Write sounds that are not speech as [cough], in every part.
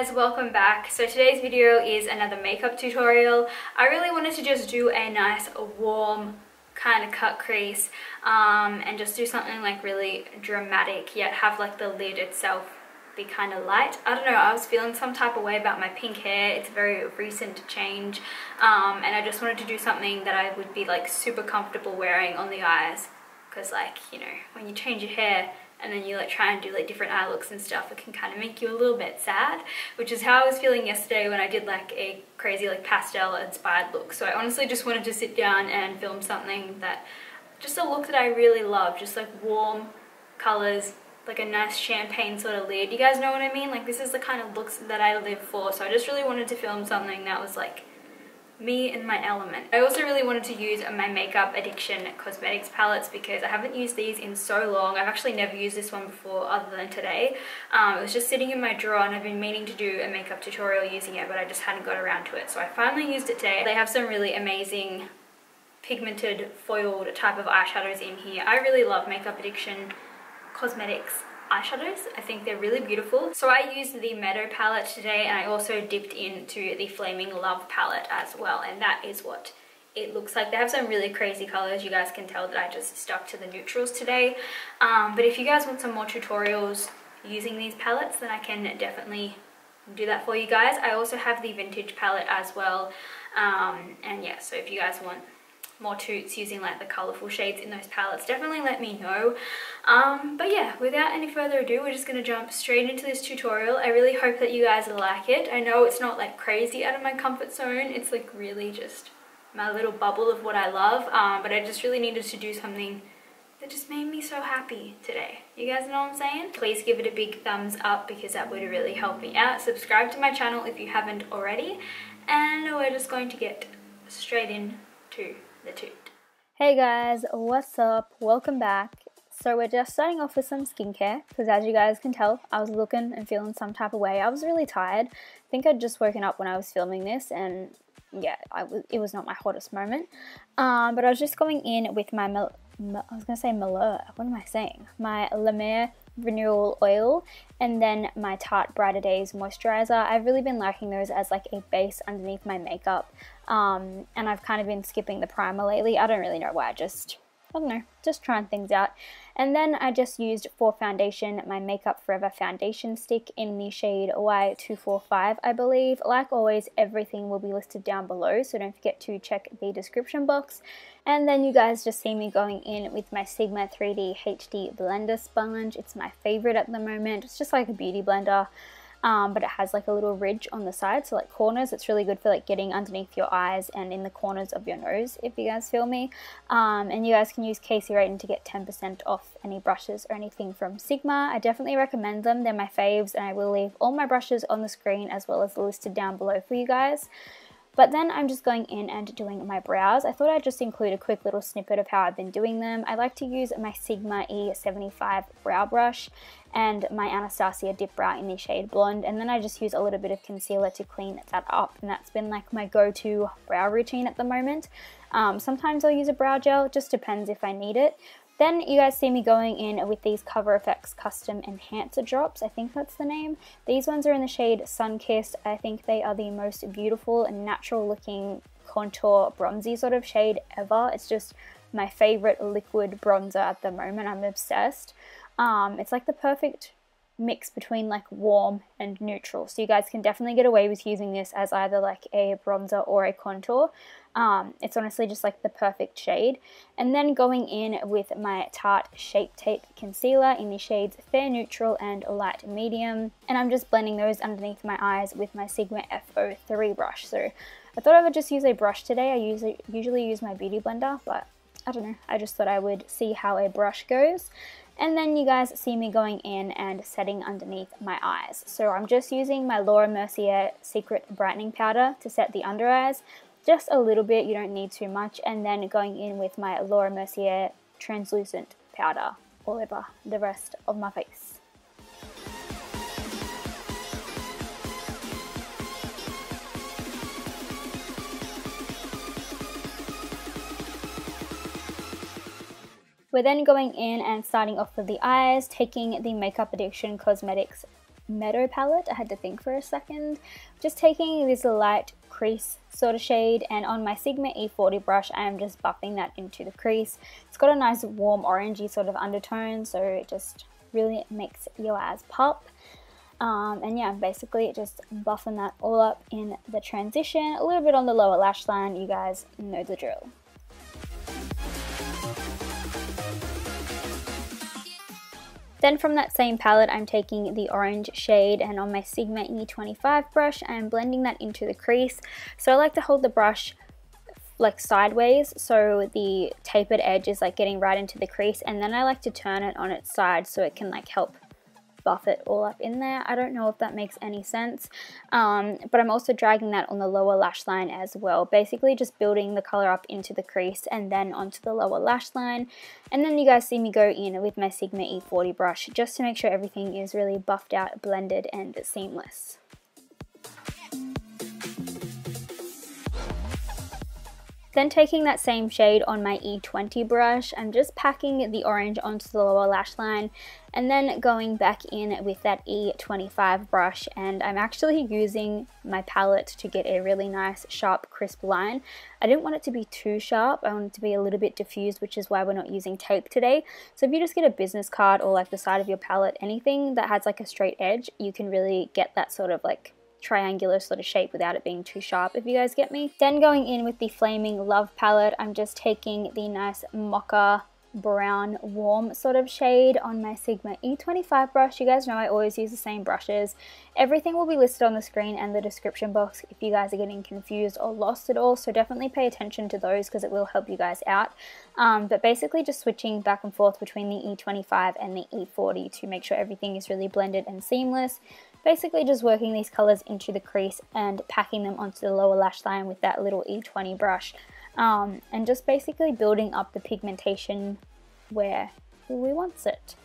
guys, welcome back. So today's video is another makeup tutorial. I really wanted to just do a nice warm kind of cut crease um, and just do something like really dramatic yet have like the lid itself be kind of light. I don't know, I was feeling some type of way about my pink hair. It's a very recent change um, and I just wanted to do something that I would be like super comfortable wearing on the eyes because like, you know, when you change your hair and then you like try and do like different eye looks and stuff, it can kind of make you a little bit sad, which is how I was feeling yesterday when I did like a crazy like pastel inspired look. So I honestly just wanted to sit down and film something that, just a look that I really love, just like warm colors, like a nice champagne sort of lid. You guys know what I mean? Like this is the kind of looks that I live for. So I just really wanted to film something that was like me in my element. I also really wanted to use my Makeup Addiction Cosmetics palettes because I haven't used these in so long. I've actually never used this one before other than today. Um, it was just sitting in my drawer and I've been meaning to do a makeup tutorial using it but I just hadn't got around to it. So I finally used it today. They have some really amazing pigmented foiled type of eyeshadows in here. I really love Makeup Addiction Cosmetics eyeshadows. I think they're really beautiful. So I used the Meadow palette today and I also dipped into the Flaming Love palette as well and that is what it looks like. They have some really crazy colors. You guys can tell that I just stuck to the neutrals today. Um, but if you guys want some more tutorials using these palettes then I can definitely do that for you guys. I also have the vintage palette as well. Um, and yeah, so if you guys want more toots using like the colorful shades in those palettes definitely let me know um, but yeah without any further ado we're just gonna jump straight into this tutorial I really hope that you guys like it I know it's not like crazy out of my comfort zone it's like really just my little bubble of what I love um, but I just really needed to do something that just made me so happy today. You guys know what I'm saying? Please give it a big thumbs up because that would really help me out. Subscribe to my channel if you haven't already. And we're just going to get straight into the toot. Hey guys, what's up? Welcome back. So we're just starting off with some skincare because as you guys can tell, I was looking and feeling some type of way. I was really tired. I think I'd just woken up when I was filming this and yeah, I was, it was not my hottest moment. Um, but I was just going in with my, I was going to say Malheur, what am I saying? My La Mer renewal oil and then my Tarte Brighter Days moisturizer. I've really been liking those as like a base underneath my makeup um, and I've kind of been skipping the primer lately. I don't really know why, I just, I don't know, just trying things out. And then I just used for foundation my Makeup Forever foundation stick in the shade Y245 I believe. Like always everything will be listed down below so don't forget to check the description box. And then you guys just see me going in with my Sigma 3D HD blender sponge. It's my favorite at the moment. It's just like a beauty blender um, but it has like a little ridge on the side, so like corners. It's really good for like getting underneath your eyes and in the corners of your nose, if you guys feel me. Um, and you guys can use Kasey Rayton to get 10% off any brushes or anything from Sigma. I definitely recommend them. They're my faves, and I will leave all my brushes on the screen as well as listed down below for you guys. But then I'm just going in and doing my brows. I thought I'd just include a quick little snippet of how I've been doing them. I like to use my Sigma E75 brow brush and my Anastasia Dip Brow in the shade Blonde. And then I just use a little bit of concealer to clean that up. And that's been like my go-to brow routine at the moment. Um, sometimes I'll use a brow gel, it just depends if I need it. Then you guys see me going in with these Cover FX Custom Enhancer Drops. I think that's the name. These ones are in the shade Sunkissed. I think they are the most beautiful and natural looking contour bronzy sort of shade ever. It's just my favorite liquid bronzer at the moment. I'm obsessed. Um, it's like the perfect mix between like warm and neutral. So you guys can definitely get away with using this as either like a bronzer or a contour. Um, it's honestly just like the perfect shade. And then going in with my Tarte Shape Tape Concealer in the shades Fair Neutral and Light Medium. And I'm just blending those underneath my eyes with my Sigma F03 brush. So I thought I would just use a brush today. I usually, usually use my Beauty Blender, but I don't know. I just thought I would see how a brush goes. And then you guys see me going in and setting underneath my eyes. So I'm just using my Laura Mercier Secret Brightening Powder to set the under eyes. Just a little bit, you don't need too much. And then going in with my Laura Mercier Translucent Powder all over the rest of my face. We're then going in and starting off with the eyes, taking the Makeup Addiction Cosmetics Meadow palette. I had to think for a second. Just taking this light crease sort of shade and on my Sigma E40 brush I am just buffing that into the crease. It's got a nice warm orangey sort of undertone so it just really makes your eyes pop. Um, and yeah, basically just buffing that all up in the transition, a little bit on the lower lash line, you guys know the drill. Then from that same palette, I'm taking the orange shade and on my Sigma E25 brush, I'm blending that into the crease. So I like to hold the brush like sideways so the tapered edge is like getting right into the crease and then I like to turn it on its side so it can like help buff it all up in there. I don't know if that makes any sense, um, but I'm also dragging that on the lower lash line as well. Basically just building the color up into the crease and then onto the lower lash line. And then you guys see me go in with my Sigma E40 brush just to make sure everything is really buffed out, blended and seamless. Then taking that same shade on my E20 brush, I'm just packing the orange onto the lower lash line and then going back in with that E25 brush and I'm actually using my palette to get a really nice sharp crisp line. I didn't want it to be too sharp, I want it to be a little bit diffused which is why we're not using tape today. So if you just get a business card or like the side of your palette, anything that has like a straight edge, you can really get that sort of like triangular sort of shape without it being too sharp, if you guys get me. Then going in with the Flaming Love palette, I'm just taking the nice Mocha brown warm sort of shade on my Sigma E25 brush. You guys know I always use the same brushes. Everything will be listed on the screen and the description box if you guys are getting confused or lost at all. So definitely pay attention to those because it will help you guys out. Um, but basically just switching back and forth between the E25 and the E40 to make sure everything is really blended and seamless. Basically just working these colors into the crease and packing them onto the lower lash line with that little E20 brush. Um, and just basically building up the pigmentation where we want it.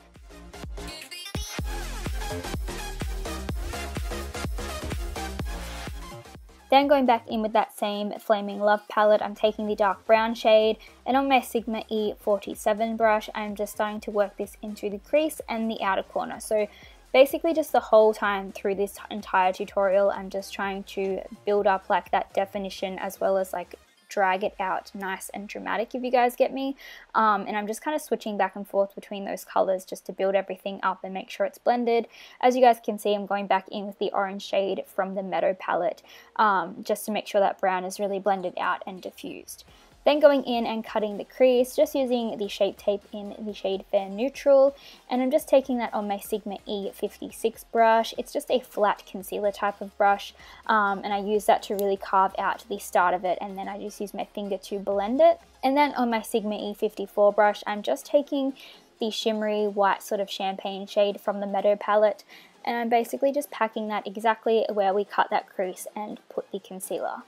Then going back in with that same Flaming Love palette, I'm taking the dark brown shade and on my Sigma E47 brush, I'm just starting to work this into the crease and the outer corner. So basically just the whole time through this entire tutorial I'm just trying to build up like that definition as well as like drag it out nice and dramatic if you guys get me. Um, and I'm just kind of switching back and forth between those colors just to build everything up and make sure it's blended. As you guys can see I'm going back in with the orange shade from the Meadow palette um, just to make sure that brown is really blended out and diffused then going in and cutting the crease, just using the Shape Tape in the shade Fair Neutral. And I'm just taking that on my Sigma E56 brush. It's just a flat concealer type of brush. Um, and I use that to really carve out the start of it. And then I just use my finger to blend it. And then on my Sigma E54 brush, I'm just taking the shimmery white sort of champagne shade from the Meadow palette and I'm basically just packing that exactly where we cut that crease and put the concealer.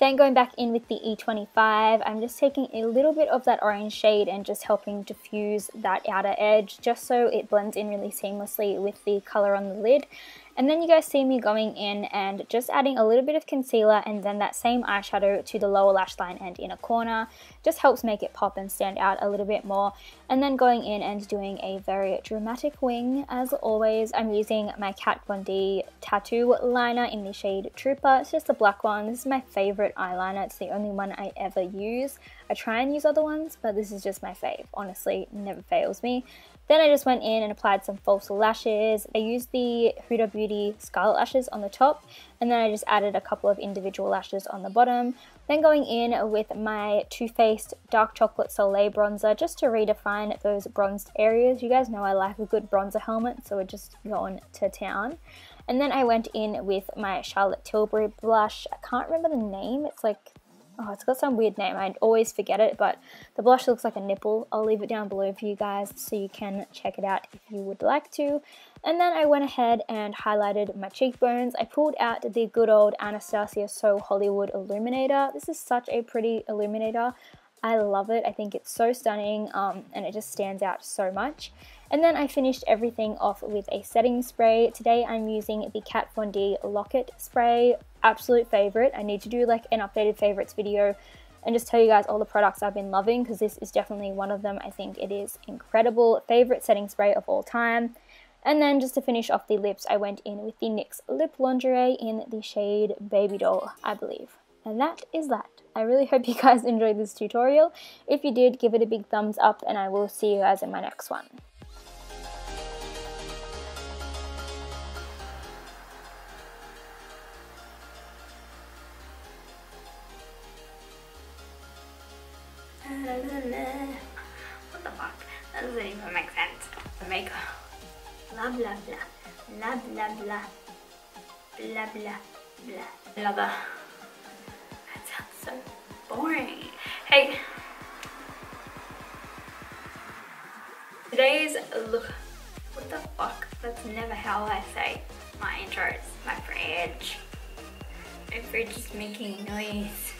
Then going back in with the E25, I'm just taking a little bit of that orange shade and just helping diffuse that outer edge just so it blends in really seamlessly with the color on the lid. And then you guys see me going in and just adding a little bit of concealer and then that same eyeshadow to the lower lash line and inner corner. Just helps make it pop and stand out a little bit more. And then going in and doing a very dramatic wing. As always, I'm using my Kat Von D tattoo liner in the shade Trooper. It's just a black one. This is my favorite eyeliner. It's the only one I ever use. I try and use other ones, but this is just my fave. Honestly, never fails me. Then I just went in and applied some false lashes. I used the Huda Beauty Scarlett Lashes on the top and then I just added a couple of individual lashes on the bottom. Then going in with my Too Faced Dark Chocolate Soleil bronzer just to redefine those bronzed areas. You guys know I like a good bronzer helmet so we're just going to town. And then I went in with my Charlotte Tilbury blush. I can't remember the name. It's like Oh, it's got some weird name. I always forget it, but the blush looks like a nipple. I'll leave it down below for you guys so you can check it out if you would like to. And then I went ahead and highlighted my cheekbones. I pulled out the good old Anastasia So Hollywood Illuminator. This is such a pretty illuminator. I love it. I think it's so stunning um, and it just stands out so much. And then I finished everything off with a setting spray. Today I'm using the Kat Von D Lock-It spray. Absolute favorite. I need to do like an updated favorites video and just tell you guys all the products I've been loving because this is definitely one of them. I think it is incredible. Favorite setting spray of all time. And then just to finish off the lips, I went in with the NYX Lip Lingerie in the shade Baby Doll, I believe. And that is that. I really hope you guys [laughs] enjoyed this tutorial. If you did, give it a big thumbs up and I will see you guys in my next one. What the fuck? That doesn't even make sense. The makeup. Blah blah blah. Blah blah blah. Blah blah blah. Another. That sounds so boring. Hey. Today's look. What the fuck? That's never how I say my intros. My fridge. My fridge is making noise.